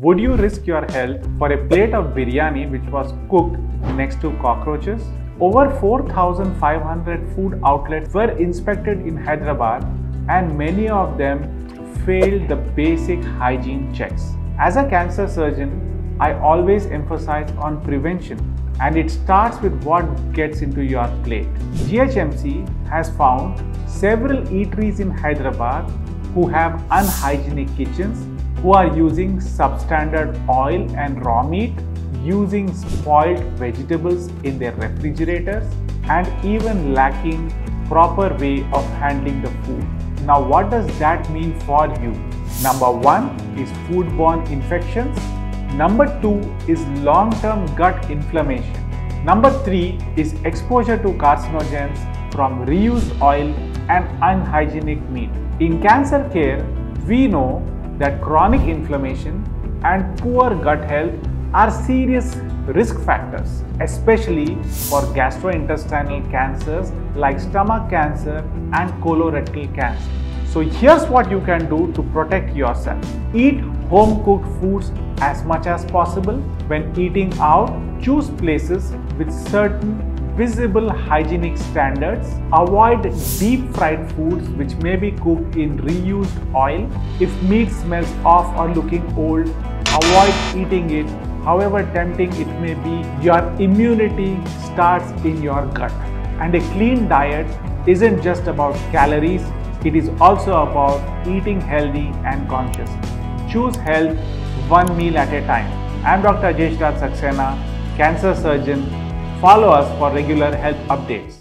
Would you risk your health for a plate of biryani which was cooked next to cockroaches? Over 4,500 food outlets were inspected in Hyderabad and many of them failed the basic hygiene checks. As a cancer surgeon, I always emphasize on prevention and it starts with what gets into your plate. GHMC has found several eateries in Hyderabad who have unhygienic kitchens, who are using substandard oil and raw meat, using spoiled vegetables in their refrigerators, and even lacking proper way of handling the food. Now, what does that mean for you? Number one is foodborne infections. Number two is long-term gut inflammation. Number three is exposure to carcinogens from reused oil and unhygienic meat. In cancer care, we know that chronic inflammation and poor gut health are serious risk factors, especially for gastrointestinal cancers like stomach cancer and colorectal cancer. So here's what you can do to protect yourself. Eat home cooked foods as much as possible. When eating out, choose places with certain visible hygienic standards. Avoid deep fried foods which may be cooked in reused oil. If meat smells off or looking old, avoid eating it. However tempting it may be, your immunity starts in your gut. And a clean diet isn't just about calories, it is also about eating healthy and conscious. Choose health one meal at a time. I am Dr. Ajesh Raj Saksena, cancer surgeon. Follow us for regular health updates.